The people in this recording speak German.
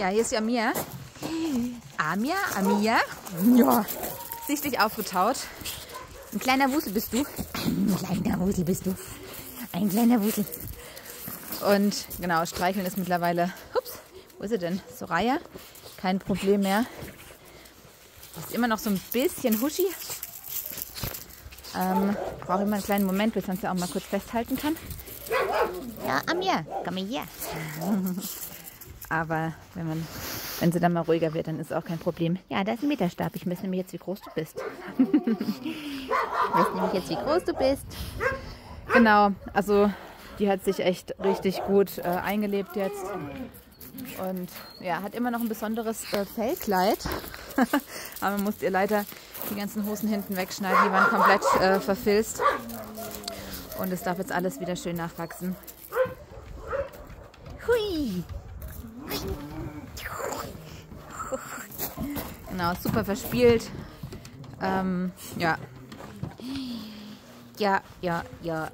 Ja, hier ist Amia. Amia, Amia. Ja, sichtlich aufgetaut. Ein kleiner Wusel bist du. Ein kleiner Wusel bist du. Ein kleiner Wusel. Und genau, streicheln ist mittlerweile. Ups, wo ist sie denn? Soraya? Kein Problem mehr. Ist immer noch so ein bisschen huschi. Ähm, Brauche immer einen kleinen Moment, bis man sie auch mal kurz festhalten kann. Ja, Amir, komm her. Aber wenn man, wenn sie dann mal ruhiger wird, dann ist auch kein Problem. Ja, da ist ein Meterstab. Ich weiß nämlich jetzt, wie groß du bist. ich weiß nämlich jetzt, wie groß du bist. Genau, also die hat sich echt richtig gut äh, eingelebt jetzt. Und ja, hat immer noch ein besonderes äh, Fellkleid. Aber man muss ihr leider die ganzen Hosen hinten wegschneiden. Die waren komplett äh, verfilzt. Und es darf jetzt alles wieder schön nachwachsen. Hui! Genau, super verspielt. Ähm, ja. Ja, ja, ja.